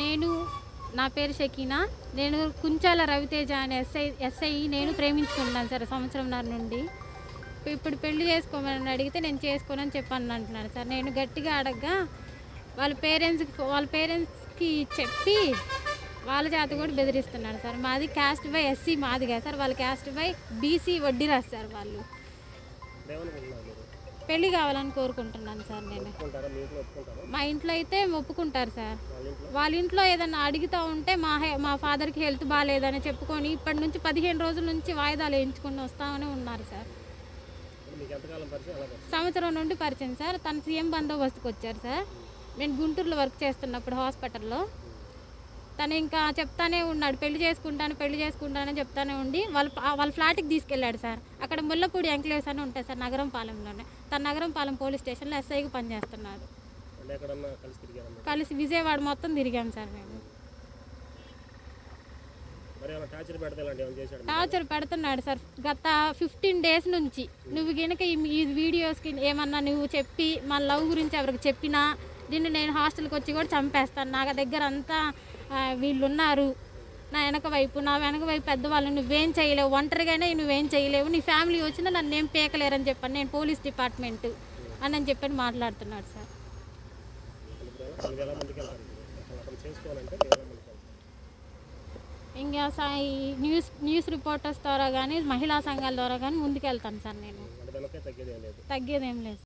నేను నా పేరు షకీనా. నేను కుంచాల రవితేజ అనే ఎస్ఐ ఎస్ఐ నేను ప్రేమించుకుంటున్నాను సార్ సంవత్సరంన్నర నుండి. ఇప్పుడు పెళ్ళి చేసుకోమని అడిగితే నేను చేసుకోనని చెప్పాను అంటున్నాను సార్. నేను గట్టిగా అడగగా వాళ్ళ పేరెంట్స్కి వాళ్ళ పేరెంట్స్కి చెప్పి వాళ్ళ చేత కూడా బెదిరిస్తున్నాడు సార్. మాది క్యాస్ట్ బై ఎస్సీ మాది కదా సార్. వాళ్ళ క్యాస్ట్ బై బీసీ వడ్డీ రాస్తారు వాళ్ళు. పెళ్ళి పెళ్ళి కావాలని కోరుకుంటున్నాను సార్ నేను. మా ఇంట్లో అయితే ఒప్పుకుంటారు సార్. వాళ్ళ ఇంట్లో ఏదన్నా అడుగుతూ ఉంటే మా హె మా ఫాదర్కి హెల్త్ బాగాలేదని చెప్పుకొని ఇప్పటి నుంచి పదిహేను రోజుల నుంచి వాయిదాలు వేయించుకుని వస్తామని ఉన్నారు సార్. సంవత్సరం నుండి పరిచయం సార్. తను సీఎం బందోబస్తుకు వచ్చారు సార్. నేను గుంటూరులో వర్క్ చేస్తున్నప్పుడు హాస్పిటల్లో. తను ఇంకా చెప్తానే ఉన్నాడు పెళ్ళి చేసుకుంటాను పెళ్ళి చేసుకుంటానని చెప్తానే ఉండి వాళ్ళ వాళ్ళ ఫ్లాట్కి తీసుకెళ్ళాడు సార్. అక్కడ ముల్లపూడి ఎంక్లేవ్స్ అని ఉంటాయి సార్ నగరం పాలెంలోనే. తన నగరం పాలెం పోలీస్ స్టేషన్లో ఎస్ఐకి పనిచేస్తున్నాడు. ఎక్కడన్నా కలిసి విజయవాడ మొత్తం తిరిగాం సార్ మేము. టార్చర్ పెడుతున్నాడు సార్. గత ఫిఫ్టీన్ డేస్ నుంచి నువ్వు గనుక ఈ ఈ వీడియోస్కి ఏమన్నా నువ్వు చెప్పి మా లవ్ గురించి ఎవరికి చెప్పినా దీన్ని నేను హాస్టల్కి వచ్చి కూడా చంపేస్తాను. నా దగ్గర అంతా ఆ, వీళ్ళు ఉన్నారు నా వెనక వైపు నా వెనక వైపు పెద్దవాళ్ళు నువ్వేం చేయలేవు. ఒంటరిగానే నువ్వేం చేయలేవు. నీ ఫ్యామిలీ వచ్చినా నన్ను ఏం పేకలేరని చెప్పాను నేను పోలీస్ డిపార్ట్మెంట్ అని అని చెప్పని మాట్లాడుతున్నాడు సార్. ఇంకా న్యూస్ న్యూస్ రిపోర్టర్స్ ద్వారా కానీ మహిళా సంఘాల ద్వారా కానీ ముందుకెళ్తాను సార్ నేను. తగ్గేదేం లేదు